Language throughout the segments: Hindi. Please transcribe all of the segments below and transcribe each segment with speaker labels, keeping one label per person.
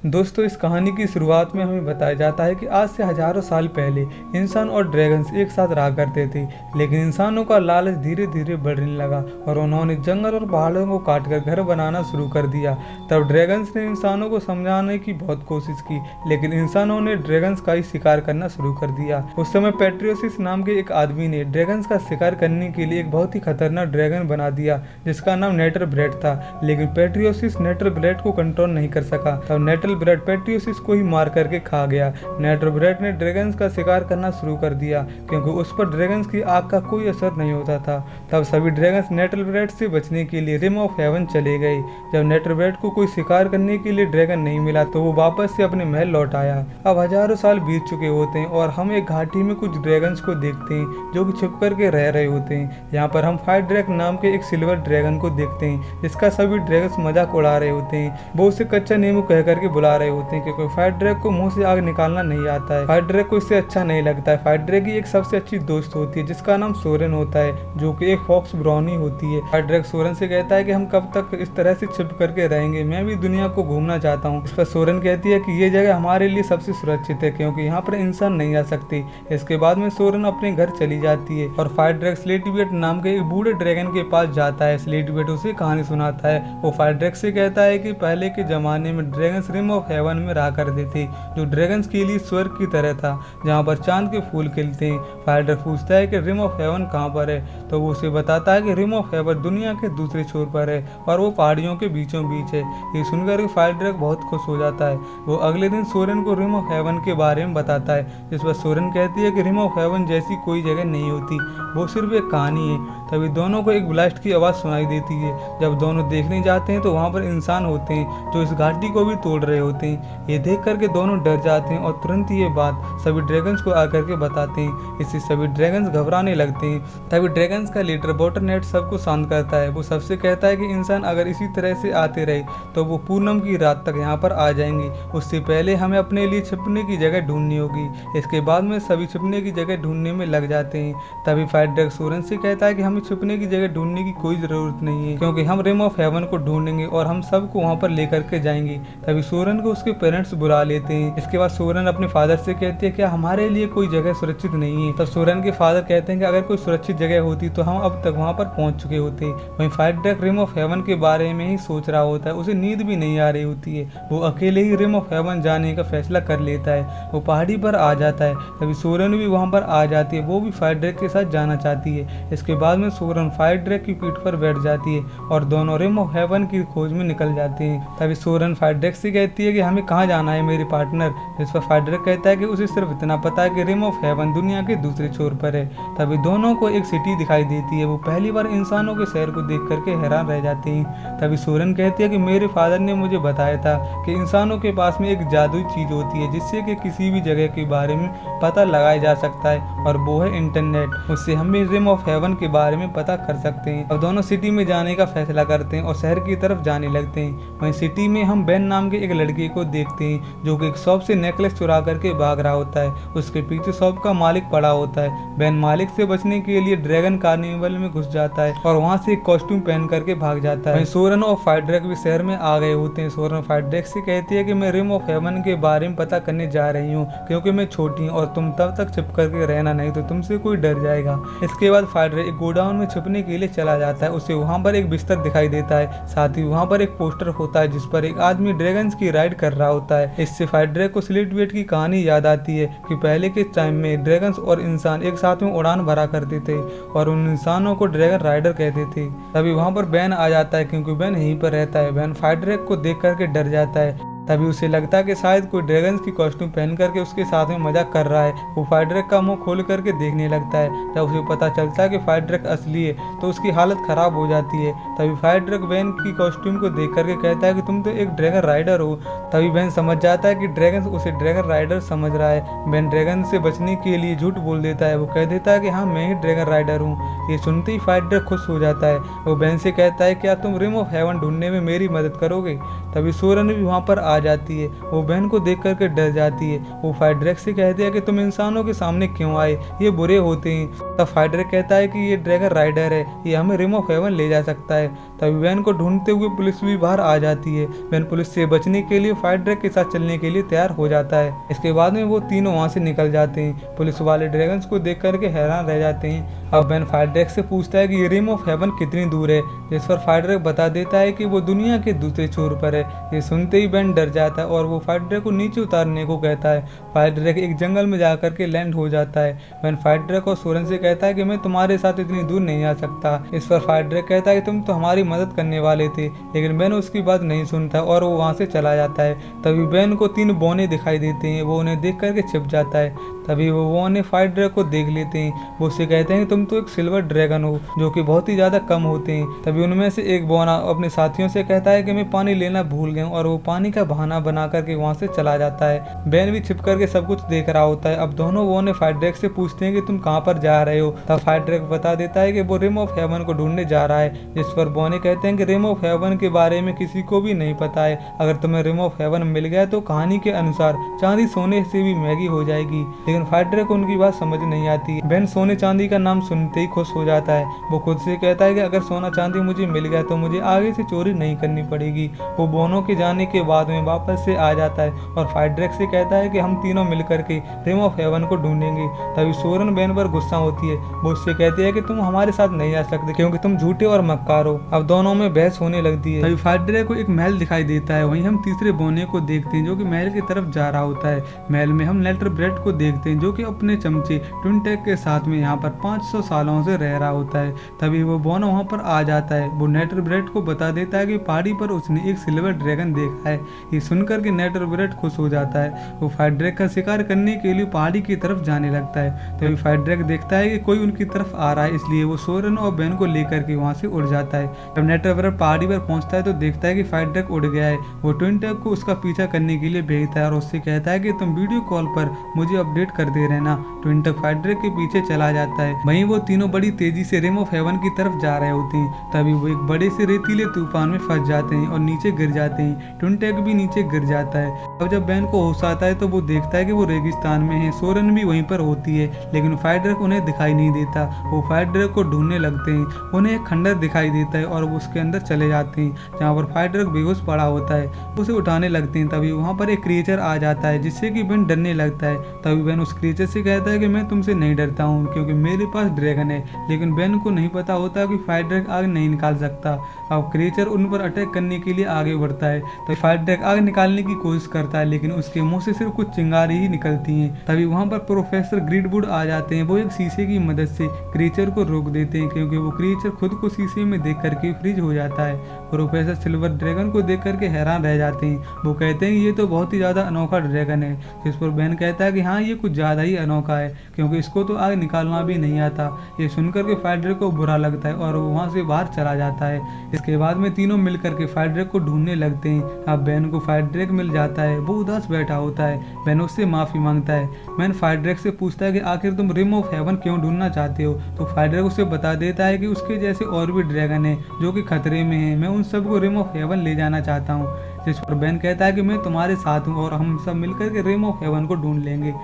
Speaker 1: दोस्तों, इस कहानी की शुरुआत में हमें बताया जाता है कि आज से हज़ारों साल पहले इंसान और ड्रैगन्स एक साथ रहा करते थे, लेकिन इंसानों का लालच धीरे धीरे बढ़ने लगा और उन्होंने जंगल और पहाड़ों को काटकर घर बनाना शुरू कर दिया। तब ड्रैगन्स ने इंसानों को समझाने की बहुत कोशिश की, लेकिन इंसानों ने ड्रैगन्स का ही शिकार करना शुरू कर दिया। उस समय पेट्रियोसिस नाम के एक आदमी ने ड्रैगन्स का शिकार करने के लिए एक बहुत ही खतरनाक ड्रैगन बना दिया, जिसका नाम नेटर ब्रेड था, लेकिन पेट्रियोसिस नेटर ब्रेड को कंट्रोल नहीं कर सका। तब नेटर नेटल ब्रेड पेट्रियोसिस को ही मार करके खा गया। नेटल ब्रेड ने ड्रैगन्स का शिकार करना शुरू कर दिया, क्योंकि उस पर ड्रैगन्स की आग का कोई असर नहीं होता था। तब सभी ड्रैगन्स नेटल ब्रेड से बचने के लिए रिम ऑफ़ हेवन चले गए। जब नेटल ब्रेड को कोई शिकार करने के लिए ड्रैगन नहीं मिला तो वो वापस से अपने महल लौट आया। अब हज़ारों साल बीत चुके होते हैं और हम एक घाटी में कुछ ड्रैगन्स को देखते हैं, जो कि छिप करके रह रहे होते हैं। यहाँ पर हम फाइट ड्रैग नाम के एक सिल्वर ड्रैगन को देखते हैं, जिसका सभी ड्रैगन्स मज़ाक उड़ा रहे होते हैं। वो उसे कच्चा नींबू कह करके बुला रहे होते हैं क्योंकि फायर ड्रैग को मुँह से आग निकालना नहीं आता है। फायर ड्रैग को इससे अच्छा नहीं लगता है। फायर ड्रैग की एक सबसे अच्छी दोस्त होती है, जिसका नाम सोरेन होता है, जो कि एक फॉक्स ब्राउनी होती है। फायर ड्रैग सोरेन से कहता है कि हम कब तक इस तरह से छिप करके रहेंगे। मैं भी दुनिया को घूमना चाहता हूँ। इस पर सोरेन कहती है कि ये जगह हमारे लिए सबसे सुरक्षित है, क्योंकि यहाँ पर इंसान नहीं आ सकते। इसके बाद में सोरेन अपने घर चली जाती है और फायर ड्रैग स्लेटिवेट नाम के एक बूढ़े ड्रैगन के पास जाता है। स्लेटिवेट उसे कहानी सुनाता है। वो फायर ड्रैग से कहता है कि पहले के जमाने में ड्रैगन ऑफ़ हेवन में रहा करते थे, जो ड्रैगन्स के लिए स्वर्ग की तरह था, जहाँ पर चाँद के फूल खिलते हैं। फाइटर पूछता है कि रिम ऑफ़ हेवन कहाँ पर है? तो वो उसे बताता है कि रिम ऑफ़ हेवन दुनिया के दूसरे छोर पर है, और वो पहाड़ियों के बीचों बीच है। ये सुनकर फाइटर बहुत खुश हो जाता है। वो अगले दिन सोरेन को रिम ऑफ़ हेवन के बारे में बताता है, जिस पर सोरेन कहती है कि रिम ऑफ़ हेवन जैसी कोई जगह नहीं होती। वो सिर्फ़ एक कहानी है। तभी दोनों को एक ब्लास्ट की आवाज़ सुनाई देती है। जब दोनों देखने जाते हैं तो वहाँ पर इंसान होते हैं, जो इस घाटी को भी तोड़ रहे होते हैं। ये देख करके दोनों डर जाते हैं और तुरंत ये बात सभी ड्रैगन्स को आकर के बताते हैं। इससे सभी ड्रैगन्स घबराने लगते हैं। तभी ड्रैगन्स का लीडर बॉटर नेट सबको शांत करता है। वो सबसे कहता है कि इंसान अगर इसी तरह से आते रहे तो वो पूनम की रात तक यहाँ पर आ जाएँगे। उससे पहले हमें अपने लिए छिपने की जगह ढूंढनी होगी। इसके बाद में सभी छिपने की जगह ढूँढने में लग जाते हैं। तभी फाइट ड्रैग सोरेन से कहता है कि हमें छिपने की जगह ढूँढने की कोई ज़रूरत नहीं है, क्योंकि हम रिम ऑफ़ हेवन को ढूंढेंगे और हम सबको वहाँ पर लेकर के जाएँगे। तभी सोरेन को उसके पेरेंट्स बुला लेते हैं। इसके बाद सोरन अपने फादर से कहती है क्या हमारे लिए कोई जगह सुरक्षित नहीं है। तब सोरन के फादर कहते हैं कि अगर कोई सुरक्षित जगह होती तो हम अब तक वहाँ पर पहुँच चुके होते। वहीं fight deck rim of heaven के बारे में ही सोच रहा होता है। उसे नींद भी नहीं आ रही होती है। वो अकेले ही रिम ऑफ़ हेवन जाने का फैसला कर लेता है। वो पहाड़ी पर आ जाता है। तभी सोरन भी वहाँ पर आ जाती है। वो भी फाइट ड्रैक के साथ जाना चाहती है। इसके बाद में सोरन फाइट ड्रैक की पीठ पर बैठ जाती है और दोनों रिम ऑफ़ हेवन की खोज में निकल जाते हैं। तभी सोरन फाइट ड्रैक से कहती है कि हमें कहाँ जाना है, मेरी पार्टनर इस पर फाइडर कहता है कि उसे सिर्फ़ इतना पता है कि रिम ऑफ़ हेवन दुनिया के दूसरे छोर पर है। तभी दोनों को एक सिटी दिखाई देती है। वो पहली बार इंसानों के शहर को देख करके हैरान रह जाती हैं। तभी सोरन कहती है कि मेरे फादर ने मुझे बताया था कि इंसानों के पास में एक जादुई चीज़ होती है, जिससे कि किसी भी जगह के बारे में पता लगाया जा सकता है, और वो है इंटरनेट उससे हम भी रिम ऑफ़ हेवन के बारे में पता कर सकते हैं। अब दोनों सिटी में जाने का फैसला करते हैं और शहर की तरफ़ जाने लगते हैं। वहीं सिटी में हम बैन नाम के एक लड़के को देखते हैं, जो कि एक शॉप से नेकलेस चुरा करके भाग रहा होता है। उसके पीछे शॉप का मालिक पड़ा होता है। बैन मालिक से बचने के लिए ड्रैगन कार्निवल में घुस जाता है और वहाँ से एक कॉस्ट्यूम पहन करके भाग जाता है। सोरन और फाइड्रेक भी शहर में आ गए होते हैं। सोरन फाइड्रेक से कहती है कि मैं रिम ऑफ़ हेवन के बारे में पता करने जा रही हूँ, क्योंकि मैं छोटी हूँ और तुम तब तक छिप करके रहना नहीं तो तुमसे कोई डर जाएगा। इसके बाद फाइड्रेक गोडाउन में छुपने के लिए चला जाता है। उसे वहाँ पर एक बिस्तर दिखाई देता है, साथ ही वहाँ पर एक पोस्टर होता है, जिस पर एक आदमी ड्रैगन की राइड कर रहा होता है। इससे फाइड्रेक को स्लिट वेट की कहानी याद आती है कि पहले के टाइम में ड्रैगन्स और इंसान एक साथ में उड़ान भरा करते थे और उन इंसानों को ड्रैगन राइडर कहते थे। तभी वहाँ पर बैन आ जाता है, क्योंकि बैन यहीं पर रहता है बैन फाइड्रेक को देख करके डर जाता है। तभी उसे लगता कि शायद कोई ड्रैगन की कॉस्ट्यूम पहन करके उसके साथ में मज़ाक कर रहा है। वो फायर फाइड्रेक का मुँह खोल करके देखने लगता है। जब उसे पता चलता है कि फायर फाइड्रेक असली है तो उसकी हालत खराब हो जाती है। तभी फाइड्रेक बैन की कॉस्ट्यूम को देख करके कहता है कि तुम तो एक ड्रैगन राइडर हो। तभी बैन समझ जाता है कि ड्रैगन उसे ड्रैगन राइडर समझ रहा है। बैन ड्रैगन से बचने के लिए झूठ बोल देता है। वो कह देता है कि हाँ मैं ही ड्रैगन राइडर हूँ। ये सुनते ही फाइड्रेक खुश हो जाता है। वो बैन से कहता है, क्या तुम रिम ऑफ़ हेवन ढूँढने में मेरी मदद करोगे? तभी सोरन भी वहाँ पर आ जाती है। वो बहन को देख करके डर जाती है। वो फाइड्रेक से कहती है कि तुम इंसानों के सामने क्यों आए? ये बुरे होते हैं। तब फाइड्रेक कहता है कि ये ड्रैगन राइडर है। ये हमें रिम हेवन ले जा सकता है। तभी बैन को ढूंढते हुए पुलिस भी बाहर आ जाती है। बैन पुलिस से बचने के लिए फायर ट्रक के साथ चलने के लिए तैयार हो जाता है। इसके बाद में वो तीनों वहाँ से निकल जाते हैं। पुलिस वाले ड्रैगन्स को देख करके हैरान रह जाते हैं। अब बैन फायर ट्रक से पूछता है कि रिम ऑफ़ हेवन कितनी दूर है? जिस पर फायर ट्रक बता देता है कि वो दुनिया के दूसरे छोर पर है। ये सुनते ही बैन डर जाता है और वो फायर ट्रक को नीचे उतारने को कहता है। फायर ट्रक एक जंगल में जाकर के लैंड हो जाता है। बैन फायर ट्रक और सोरन से कहता है कि मैं तुम्हारे साथ इतनी दूर नहीं आ सकता। इस पर फायर ट्रक कहता है कि तुम तो हमारी मदद करने वाले थे, लेकिन बैन उसकी बात नहीं सुनता और वो वहाँ से चला जाता है। तभी बैन को तीन बोने दिखाई देते हैं, वो उन्हें देख करके छिप जाता है। तभी वो बोने फायर ट्रक को देख लेते हैं। वो उससे कहते हैं तुम तो एक सिल्वर ड्रैगन हो, जो कि बहुत ही ज़्यादा कम होते हैं। तभी उनमें से एक बोना अपने साथियों से कहता है कि मैं पानी लेना भूल गया और वो पानी का बहाना बना करके वहाँ से चला जाता है। बैन भी छिप करके सब कुछ देख रहा होता है। अब दोनों बोने फायर ट्रक से पूछते हैं कि तुम कहाँ पर जा रहे हो? तब फायर ट्रक बता देता है कि वो रिम ऑफ़ हेवन को ढूँढने जा रहा है, जिस पर बोने कहते हैं कि रिम ऑफ़ हेवन के बारे में किसी को भी नहीं पता है। अगर तुम्हें रिम ऑफ़ हेवन मिल गया तो कहानी के अनुसार चांदी सोने से भी महँगी हो जाएगी। लेकिन फायर ट्रक को उनकी बात समझ नहीं आती। बहन सोने चांदी का नाम सुनते ही खुश हो जाता है। वो खुद से कहता है कि अगर सोना चांदी मुझे मिल गया तो मुझे आगे से चोरी नहीं करनी पड़ेगी। वो बोनो के जाने के बाद में वापस से आ जाता है और फाइड्रेक से कहता है कि हम तीनों मिलकर के रिम ऑफ़ हेवन को ढूंढेंगे। तभी सोरन बहन पर गुस्सा होती है। वो उससे कहती है कि तुम हमारे साथ नहीं आ सकते क्योंकि तुम झूठे और मक्कार हो। अब दोनों में बहस होने लगती है। तभी ट्रक को एक महल दिखाई देता है। वहीं हम तीसरे बोने को देखते हैं जो कि महल की तरफ़ जा रहा होता है। महल में हम लेटर ब्रेड को देखते हैं जो कि अपने चमचे ट्विनटेक के साथ में यहाँ पर 500 सालों से रह रहा होता है। तभी वो बोनो वहाँ पर आ जाता है। वो नेटर ब्रेड को बता देता है कि पहाड़ी पर उसने एक सिल्वर ड्रैगन देखा है। ये सुनकर के नेटर ब्रेड खुश हो जाता है। वो फायर ड्रैग का शिकार करने के लिए पहाड़ी की तरफ़ जाने लगता है। तभी फायर ड्रैग देखता है कि कोई उनकी तरफ़ आ रहा है, इसलिए वो सोरन और बैन को लेकर के वहाँ से उड़ जाता है। जब नेटर ब्रेड पहाड़ी पर पहुँचता है तो देखता है कि फायर ड्रैग उड़ गया है। वो ट्विन टैग को उसका पीछा करने के लिए भेजता है और उससे कहता है कि तुम वीडियो कॉल पर मुझे अपडेट कर दे रहना। ट्विन टैग फायर ड्रैग के पीछे चला जाता है। वहीं वो तीनों बड़ी तेज़ी से रिम ऑफ़ हेवन की तरफ़ जा रहे होते हैं। तभी वो एक बड़े से रेतीले तूफ़ान में फंस जाते हैं और नीचे गिर जाते हैं। ट्विन टुनटेक भी नीचे गिर जाता है। अब जब बैन को होश आता है तो वो देखता है कि वो रेगिस्तान में है। सोरन भी वहीं पर होती है, लेकिन फायर ड्रग उन्हें दिखाई नहीं देता। वो फायर ड्रग को ढूँढने लगते हैं। उन्हें एक खंडर दिखाई देता है और वो उसके अंदर चले जाते हैं। जहाँ पर फायर ड्रग बेहोश पड़ा होता है, उसे उठाने लगते हैं। तभी वहाँ पर एक क्रिएचर आ जाता है, जिससे कि बेन डरने लगता है। तभी बेन उस क्रिएचर से कहता है कि मैं तुमसे नहीं डरता हूँ, क्योंकि मेरे पास ड्रैगन है। लेकिन बेन को नहीं पता होता कि फायर ट्रक आग नहीं निकाल सकता। अब क्रिएचर उन पर अटैक करने के लिए आगे बढ़ता है तो फायर ट्रैक आग निकालने की कोशिश करता है, लेकिन उसके मुँह से सिर्फ़ कुछ चिंगारी ही निकलती हैं। तभी वहाँ पर प्रोफेसर ग्रीडवुड आ जाते हैं। वो एक शीशे की मदद से क्रिएचर को रोक देते हैं, क्योंकि वो क्रिएचर खुद को शीशे में देख करके फ्रीज हो जाता है। प्रोफेसर सिल्वर ड्रैगन को देख करके हैरान रह जाते हैं। वो कहते हैं, ये तो बहुत ही ज़्यादा अनोखा ड्रैगन है। जिस पर बहन कहता है कि हाँ ये कुछ ज़्यादा ही अनोखा है, क्योंकि इसको तो आग निकालना भी नहीं आता। ये सुनकर के फायर ड्रैग को बुरा लगता है और वो वहाँ से बाहर चला जाता है। इसके बाद में तीनों मिल करके फायर ड्रैग को ढूँढने लगते हैं। अब बहन को फायर ड्रैग मिल जाता है। वो उदास बैठा होता है। बहन उससे माफ़ी माँगता है। बहन फायर ड्रैग से पूछता है कि, आखिर तुम रिम ऑफ़ हेवन क्यों ढूंढना चाहते हो? तो फायर ड्रैग उसे बता देता है कि उसके जैसे और भी ड्रैगन है, जो कि खतरे में है। मैं सबको रिम ऑफ़ हेवन ले जाना चाहता हूँ। जिस पर बैन कहता है कि मैं तुम्हारे साथ हूँ और हम सब मिलकर के रिम ऑफ़ हेवन को ढूंढ लेंगे।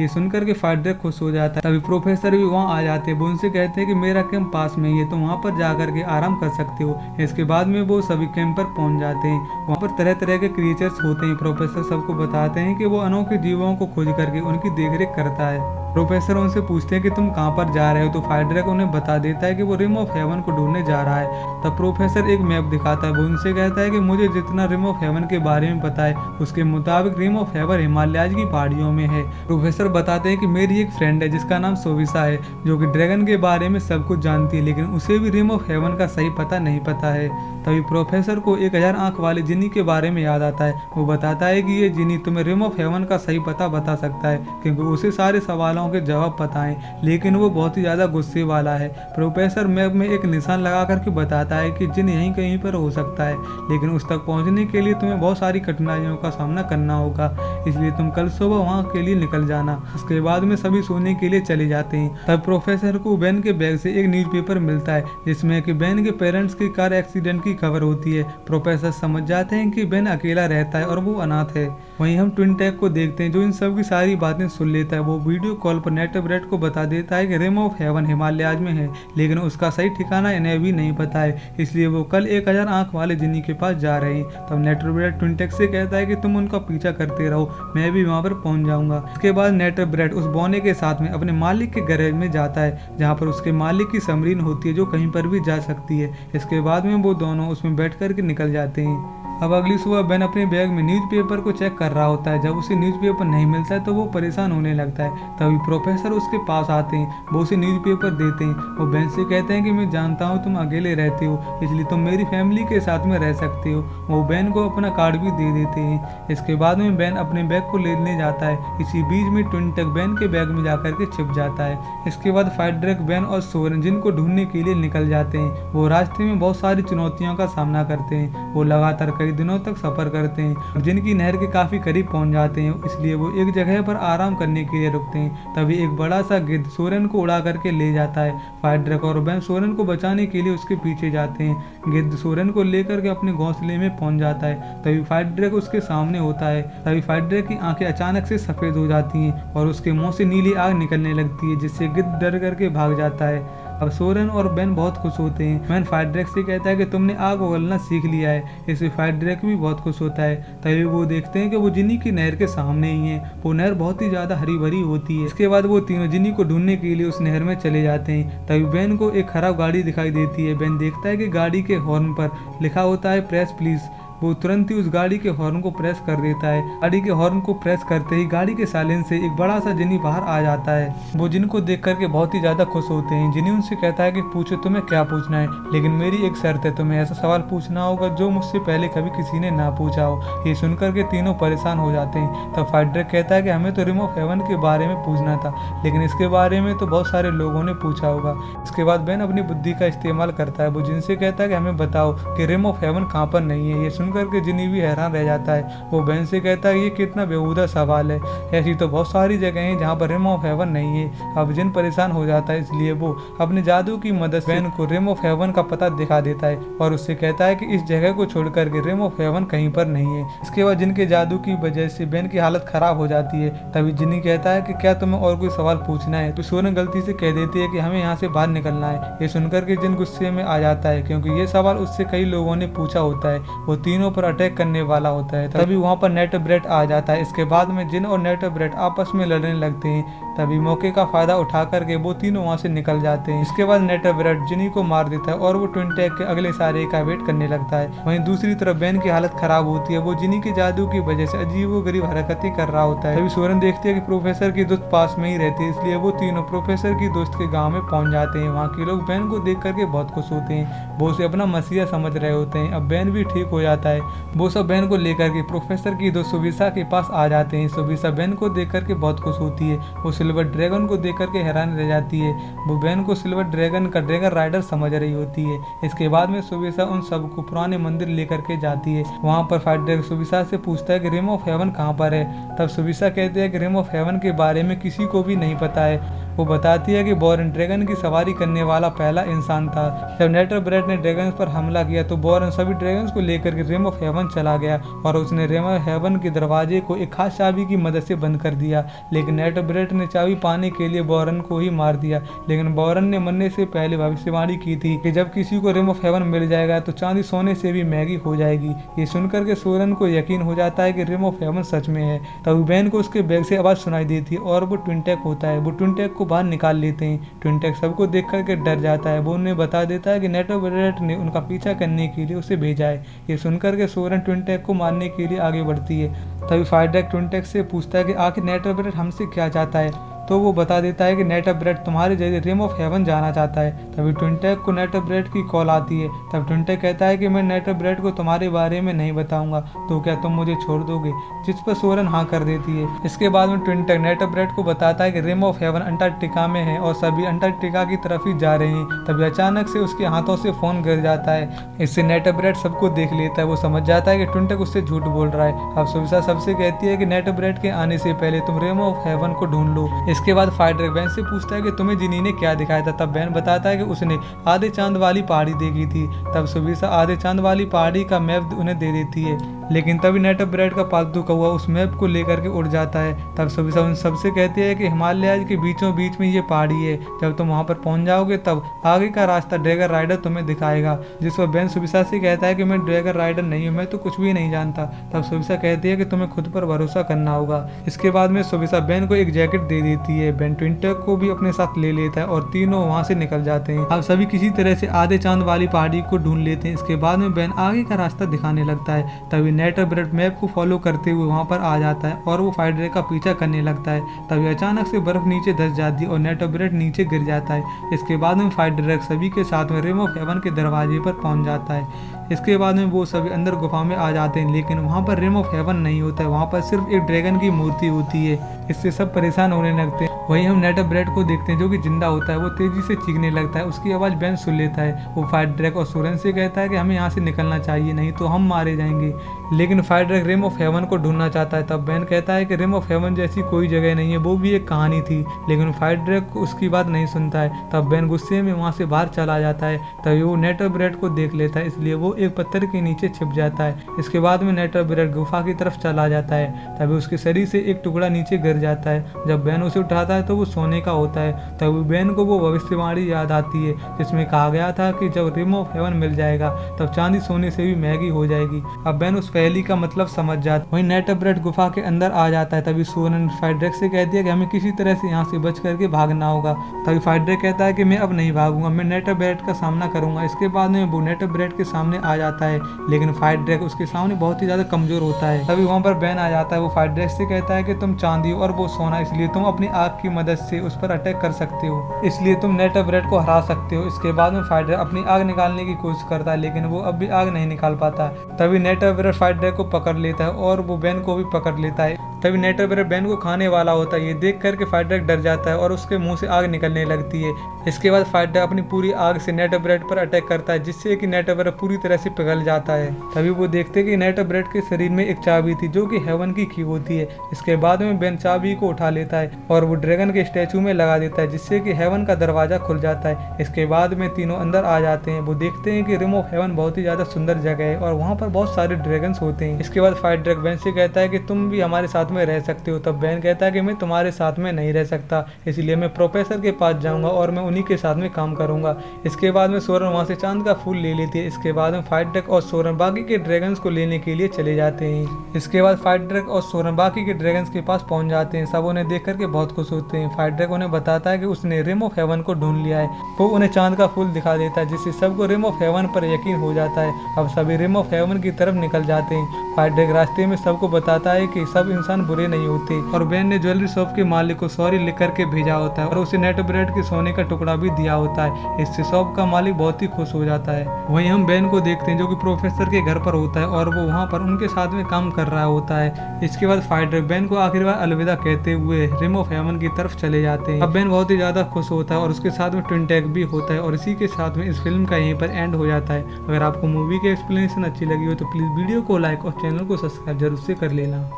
Speaker 1: ये सुनकर के ड्रैग खुश हो जाता है। तभी प्रोफेसर भी वहाँ आ जाते हैं। वो उनसे कहते हैं कि मेरा कैंप पास में ही है तो वहाँ पर जा करके आराम कर सकते हो। इसके बाद में वो सभी कैंप पर पहुँच जाते हैं। वहाँ पर तरह तरह के क्रिएचर्स होते हैं। प्रोफेसर सबको बताते हैं कि वो अनोखे जीवों को खोज करके उनकी देखरेख करता है। प्रोफेसर उनसे पूछते हैं कि तुम कहाँ पर जा रहे हो? तो फायर ड्रैग उन्हें बता देता है कि वो रिम ऑफ़ हेवन को ढूँढने जा रहा है। तब प्रोफेसर एक मैप दिखाता है। वो उनसे कहता है कि मुझे जितना रिम ऑफ़ हेवन के बारे में है। उसके मुताबिक रिम ऑफ़ हेवन हिमालयाज की पहाड़ियों में है। प्रोफेसर बताते हैं कि मेरी एक फ्रेंड है, जिसका नाम सोविसा है, जो कि ड्रैगन के बारे में सब कुछ जानती है, लेकिन उसे भी रिम ऑफ़ हेवन का सही पता नहीं पता है। तभी प्रोफेसर को एक हज़ार आँख वाले जिनी के बारे में याद आता है। वो बताता है कि ये जिनी तुम्हें रिम ऑफ़ हेवन का सही पता बता सकता है, क्योंकि उसे सारे सवालों के जवाब पता है, लेकिन वो बहुत ही ज़्यादा गुस्से वाला है। प्रोफेसर मैप में एक निशान लगा करके बताता है कि जिन यहीं कहीं पर हो सकता है, लेकिन उस तक पहुँचने के लिए तुम्हें बहुत सारी कठिनाइयों का सामना करना होगा। इसलिए तुम कल सुबह वहाँ के लिए निकल जाना। उसके बाद में सभी सोने के लिए चले जाते हैं। तब प्रोफेसर को बैन के बैग से एक न्यूज़पेपर मिलता है, जिसमें कि बैन के पेरेंट्स की कार एक्सीडेंट की खबर होती है। प्रोफेसर समझ जाते हैं कि बेन अकेला रहता है और वो अनाथ है। वहीं हम ट्विन टैक को देखते हैं, जो इन सब की सारी बातें सुन लेता है। वो वीडियो कॉल पर नेट ब्रेड को बता देता है कि रिम ऑफ़ हेवन हिमालयाज में है, लेकिन उसका सही ठिकाना इन्हें भी नहीं पता है। इसलिए वो कल एक हज़ार आँख वाले जिनी के पास जा रहे हैं। तब नेट ब्रेड ट्विन टैक से कहता है कि तुम उनका पीछा करते रहो, मैं भी वहाँ पर पहुँच जाऊँगा। इसके बाद नेट ब्रेड उस बोने के साथ में अपने मालिक के गैरेज में जाता है, जहाँ पर उसके मालिक की समरीन होती है जो कहीं पर भी जा सकती है। इसके बाद में वो दोनों उसमें बैठ करके निकल जाते हैं। अब अगली सुबह बेन अपने बैग में न्यूज़पेपर को चेक कर रहा होता है। जब उसे न्यूज़पेपर नहीं मिलता है तो वो परेशान होने लगता है। तभी प्रोफेसर उसके पास आते हैं, वो उसे न्यूज़पेपर देते हैं। वो बेन से कहते हैं कि मैं जानता हूँ तुम अकेले रहते हो, इसलिए तुम मेरी फैमिली के साथ में रह सकते हो। वो बैन को अपना कार्ड भी दे देते हैं। इसके बाद में बैन अपने बैग को लेने जाता है। इसी बीच में ट्विन टक बैन के बैग में जाकर के छिप जाता है। इसके बाद फाइड्रेक बैन और सोरन जिनको ढूँढने के लिए निकल जाते हैं, वो रास्ते में बहुत सारी चुनौतियों का सामना करते हैं। वो लगातार कई दिनों तक सफ़र करते हैं जिनकी नहर के काफ़ी करीब पहुँच जाते हैं, इसलिए वो एक जगह पर आराम करने के लिए रुकते हैं। तभी एक बड़ा सा गिद्ध सोरेन को उड़ा करके ले जाता है। फाइड्रक और बैन सोरेन को बचाने के लिए उसके पीछे जाते हैं। गिद्ध सोरेन को लेकर के अपने घोंसले में पहुँच जाता है। तभी फाइड्रक उसके सामने होता है। तभी फाइड्रक की आँखें अचानक से सफ़ेद हो जाती हैं और उसके मुँह से नीली आग निकलने लगती है, जिससे गिद्ध डर करके भाग जाता है। अब सोरेन और बेन बहुत खुश होते हैं। मैन फाइड्रेक से कहता है कि तुमने आग उगलना सीख लिया है। इससे फाइड्रेक भी बहुत खुश होता है। तभी वो देखते हैं कि वो जिनी की नहर के सामने ही है। वो नहर बहुत ही ज़्यादा हरी भरी होती है। इसके बाद वो तीनों जिनी को ढूँढने के लिए उस नहर में चले जाते हैं। तभी बेन को एक खराब गाड़ी दिखाई देती है। बेन देखता है कि गाड़ी के हॉर्न पर लिखा होता है प्रेस प्लीज़ वो तुरंत ही उस गाड़ी के हॉर्न को प्रेस कर देता है। गाड़ी के हॉर्न को प्रेस करते ही गाड़ी के साइलेंस से एक बड़ा सा जिनी बाहर आ जाता है। वो जिन को देख करके बहुत ही ज़्यादा खुश होते हैं। जिनी उनसे कहता है कि, पूछो तुम्हें क्या पूछना है? लेकिन मेरी एक शर्त है, तुम्हें ऐसा सवाल पूछना होगा जो मुझसे पहले कभी किसी ने ना पूछा हो। ये सुनकर के तीनों परेशान हो जाते हैं। तब फाइड्रक कहता है कि, हमें तो रिम हेवन के बारे में पूछना था, लेकिन इसके बारे में तो बहुत सारे लोगों ने पूछा होगा। इसके बाद बेन अपनी बुद्धि का इस्तेमाल करता है। वो जिनसे कहता है कि, हमें बताओ कि रिम ऑफ़ हेवन कहाँ पर नहीं है? ये सुनकर के जिनी भी हैरान रह जाता है, वो बहन से कहता है, ये कितना बेहूदा सवाल है। ऐसी तो बहुत सारी जगह हैं जहाँ पर रिम ऑफ़ हेवन नहीं है। अब जिन परेशान हो जाता है, इसलिए वो अपने जादू की मदद बहन को रिम ऑफ़ हेवन का पता दिखा देता है और उससे कहता है कि इस जगह को छोड़ करके रिम ऑफ़ हेवन कहीं पर नहीं है। इसके बाद जिनके जादू की वजह से बहन की हालत खराब हो जाती है, तभी जिनी कहता है कि क्या तुम्हें और कोई सवाल पूछना है? तो सोने गलती से कह देती है कि हमें यहाँ से बाहर निकलना है। ये सुनकर के जिन गुस्से में आ जाता है, क्योंकि ये सवाल उससे कई लोगों ने पूछा होता है। वो तीनों पर अटैक करने वाला होता है, तभी वहाँ पर नेट ब्रेड आ जाता है। इसके बाद में जिन और नेट ब्रेड आपस में लड़ने लगते हैं, तभी मौके का फ़ायदा उठा करके वो तीनों वहाँ से निकल जाते हैं। इसके बाद नेट ब्रेड जिनी को मार देता है और वो ट्विन टैक के अगले सारे का वेट करने लगता है। वहीं दूसरी तरफ़ बैन की हालत खराब होती है। वो जिनी के जादू की वजह से अजीब गरीब हरकतें कर रहा होता है। तभी सोरन देखते हैं कि प्रोफेसर की दोस्त पास में ही रहती है, इसलिए वो तीनों प्रोफेसर की दोस्त के गाँव में पहुँच जाते हैं। वहाँ के लोग बैन को देख करके बहुत खुश होते हैं। वो उसे अपना मसीहा समझ रहे होते हैं। अब बैन भी ठीक हो जाता है। वो सब बैन को लेकर के प्रोफेसर की दोस्त सुविशा के पास आ जाते हैं। सुविशा बैन को देख करके बहुत खुश होती है। वो सिल्वर ड्रैगन को देख करके हैरान रह जाती है। वो बैन को सिल्वर ड्रैगन का ड्रैगन राइडर समझ रही होती है। इसके बाद में सुविशा उन सबको पुराने मंदिर लेकर के जाती है। वहाँ पर फाइट सुविशा से पूछता है कि रिम ऑफ़ हेवन कहाँ पर है? तब सुविशा कहते हैं कि रिम ऑफ़ हेवन के बारे में किसी को भी नहीं पता है। वो बताती है कि बोरन ड्रैगन की सवारी करने वाला पहला इंसान था। जब नेटर ब्रेड ने ड्रैगन पर हमला किया तो बोरन सभी ड्रैगन को लेकर के रिम ऑफ़ हेवन चला गया और उसने रिम ऑफ़ हेवन के दरवाजे को एक खास चाबी की मदद से बंद कर दिया। लेकिन नेटर ब्रेड ने चाबी पाने के लिए बोरन को ही मार दिया। लेकिन बोरन ने मरने से पहले भविष्यवाणी की थी कि जब किसी को रिम ऑफ़ हेवन मिल जाएगा तो चांदी सोने से भी महँगी हो जाएगी। ये सुनकर के सोरन को यकीन हो जाता है कि रिम ऑफ़ हेवन सच में है। तभी बैन को उसके बैग से आवाज़ सुनाई देती है और वो ट्विंटेक होता है। वो ट्विंटेक बाहर निकाल लेते हैं। ट्विंटेक सबको देख करके डर जाता है। वो उन्हें बता देता है कि नेटो ब्रेट ने उनका पीछा करने के लिए उसे भेजा है। ये सुनकर के सोरन ट्विंटेक को मारने के लिए आगे बढ़ती है। तभी फाइडेक ट्विंटेक से पूछता है कि आखिर नेटो ब्रेट हमसे क्या चाहता है? तो वो बता देता है कि नेट ब्रेड तुम्हारे ज़रिए रिम ऑफ़ हेवन जाना चाहता है। तभी ट्विंटेक को नेट ब्रेड की कॉल आती है। तब ट्विंटेक कहता है कि मैं नेट ब्रेड को तुम्हारे बारे में नहीं बताऊँगा। तो क्या तुम मुझे छोड़ दोगे? जिस पर सोरन हाँ कर देती है। इसके बाद में ट्विंटेक नेट ब्रेड को बताता है कि रिम ऑफ़ हेवन अंटार्कटिका में है और सभी अंटार्कटिका की तरफ़ ही जा रहे हैं। तभी अचानक से उसके हाथों से फ़ोन गिर जाता है। इससे नेट ब्रेड सबको देख लेता है। वो समझ जाता है कि ट्विंटेक उससे झूठ बोल रहा है। अब सुविशा सबसे कहती है कि नेट ब्रेड के आने से पहले तुम रिम ऑफ़ हेवन को ढूंढ लो। इसके बाद फाइटर बहन से पूछता है कि तुम्हें जिनी ने क्या दिखाया था? तब बहन बताता है कि उसने आधे चाँद वाली पहाड़ी देखी थी। तब सुबीसा आधे चाँद वाली पहाड़ी का मैप उन्हें दे देती है। लेकिन तभी नेट ब्रेड का पालतू कौआ उस मैप को लेकर के उड़ जाता है। तब सभी सब उन सबसे कहते हैं कि हिमालय के बीचों बीच में ये पहाड़ी है। जब तुम वहाँ पर पहुँच जाओगे तब आगे का रास्ता ड्रैगन राइडर तुम्हें दिखाएगा, जिस पर बेन सुबिसा से कहता है कि मैं ड्रैगन राइडर नहीं हूँ, मैं तो कुछ भी नहीं जानता। तब सुबिसा कहती है कि तुम्हें खुद पर भरोसा करना होगा। इसके बाद में सुबिसा बेन को एक जैकेट दे देती है। बेन ट्विंटर को भी अपने साथ ले लेता है और तीनों वहाँ से निकल जाते हैं। अब सभी किसी तरह से आधे चाँद वाली पहाड़ी को ढूंढ लेते हैं। इसके बाद में बेन आगे का रास्ता दिखाने लगता है। तभी नेट ब्रेड मैप को फॉलो करते हुए वहाँ पर आ जाता है और वो फाइडर का पीछा करने लगता है। तभी अचानक से बर्फ़ नीचे धस जाती है और नेट ब्रेड नीचे गिर जाता है। इसके बाद में फाइडर सभी के साथ में रिम ऑफ़ के दरवाजे पर पहुँच जाता है। इसके बाद में वो सभी अंदर गुफा में आ जाते हैं, लेकिन वहाँ पर रिम ऑफ़ हेवन नहीं होता है। वहाँ पर सिर्फ़ एक ड्रैगन की मूर्ति होती है। इससे सब परेशान होने लगते हैं। वहीं हम नेट ब्रेड को देखते हैं, जो कि ज़िंदा होता है। वो तेज़ी से चीखने लगता है। उसकी आवाज़ बेन सुन लेता है। वो फायर ड्रैग और सोरेन से कहता है कि हमें यहाँ से निकलना चाहिए, नहीं तो हम मारे जाएँगे। लेकिन fire drake rim of heaven को ढूंढना चाहता है, तब बेन कहता है कि रिम ऑफ़ हेवन जैसी कोई जगह नहीं है, वो भी एक कहानी थी, लेकिन फायर ड्रैग उसकी बात नहीं सुनता है। तब बेन गुस्से में वहाँ से बाहर चला जाता है, तभी वो नेटर ब्रेड को देख लेता है, इसलिए वो एक पत्थर के नीचे छिप जाता है। इसके बाद में नेटर ब्रेड गुफा की तरफ़ चला जाता है, तभी उसके शरीर से एक टुकड़ा नीचे गिर जाता है। जब बैन उसे उठाता है तो वो सोने का होता है, तभी बैन को वो भविष्यवाणी याद आती है, जिसमें कहा गया था कि जब रिम ऑफ़ हेवन मिल जाएगा, तब चांदी सोने से भी महँगी हो जाएगी। अब बैन उस पहली का मतलब समझ जाता वही नेट ब्रेड गुफा के अंदर आ जाता है, तभी सोनन फाइड्रेक से कहती है कि हमें किसी तरह से यहाँ से बच करके भागना होगा। तभी फाइड्रेक कहता है कि मैं अब नहीं भागूँगा, मैं नेट ब्रेड का सामना करूँगा। इसके बाद में वो नेट ब्रेड के सामने आ जाता है, लेकिन फाइड्रेक उसके सामने बहुत ही ज़्यादा कमज़ोर होता है। तभी वहाँ पर बैन आ जाता है, वो फाइड्रेक से कहता है कि तुम चांदी हो और वो सोना, इसलिए तुम अपनी आग की मदद से उस पर अटैक कर सकते हो। इसलिए तुम नेट ब्रेड को हरा सकते हो। इसके बाद में फाइड्रेक अपनी आग निकालने की कोशिश करता है, लेकिन वो अब भी आग नहीं निकाल पाता। तभी नेट फाइटर को पकड़ लेता है और वो बैन को भी पकड़ लेता है। तभी नेटर ब्रेड बैन को खाने वाला होता है। ये देख करके फाइटर डर जाता है और उसके मुँह से आग निकलने लगती है। इसके बाद फाइटर अपनी पूरी आग से नेट ब्रेड पर अटैक करता है, जिससे कि नेट ब्रेड पूरी तरह से पिघल जाता है। तभी वो देखते हैं कि नेट ब्रेड के शरीर में एक चाबी थी, जो कि हेवन की की होती है। इसके बाद में बेन चाबी को उठा लेता है और वो ड्रैगन के स्टैचू में लगा देता है, जिससे कि हेवन का दरवाज़ा खुल जाता है। इसके बाद में तीनों अंदर आ जाते हैं। वो देखते हैं कि रिम ऑफ़ हेवन बहुत ही ज़्यादा सुंदर जगह है और वहाँ पर बहुत सारे ड्रैगन होते हैं। इसके बाद फाइट ड्रैग बेन से कहता है कि तुम भी हमारे साथ में रह सकते हो। तब बेन कहता है कि मैं तुम्हारे साथ में नहीं रह सकता, इसलिए मैं प्रोफेसर के पास जाऊँगा और मैं उन्हीं के साथ में काम करूँगा। इसके बाद में सोरन वहाँ से चाँद का फूल ले लेती है। इसके बाद में फाइट ड्रैग और सोरन बाकी के ड्रैगन्स को लेने के लिए चले जाते हैं। इसके बाद फाइट ड्रैग और सोरन बाकी के ड्रैगन्स के पास पहुँच जाते हैं। सब उन्हें देख करके बहुत खुश होते हैं। फाइट ड्रैग उन्हें बताता है कि उसने रिम ऑफ़ हेवन को ढूंढ लिया है। वो उन्हें चाँद का फूल दिखा देता है, जिससे सबको रिम ऑफ़ हेवन पर यकीन हो जाता है। अब सभी रिम ऑफ़ हेवन की तरफ़ निकल जाते हैं। फाइट ड्रैग रास्ते में सबको बताता है कि सब इंसान बुरे नहीं होते और बेन ने ज्वेलरी शॉप के मालिक को सॉरी लिख करके भेजा होता है और उसे नेट ब्रेड के सोने का टुकड़ा भी दिया होता है। इससे शॉप का मालिक बहुत ही खुश हो जाता है। वहीं हम बेन को देखते हैं जो कि प्रोफेसर के घर पर होता है और वो वहाँ पर उनके साथ में काम कर रहा होता है। इसके बाद फाइटर बेन को आखिर बार अलविदा कहते हुए रिम ऑफ़ हेवन की तरफ़ चले जाते हैं। अब बेन बहुत ही ज़्यादा खुश होता है और उसके साथ में ट्विन भी होता है और इसी के साथ में इस फ़िल्म का यहीं पर एंड हो जाता है। अगर आपको मूवी की एक्सप्लेनेशन अच्छी लगी हो तो प्लीज़ वीडियो को लाइक और चैनल को सब्सक्राइब ज़रूर से कर लेना।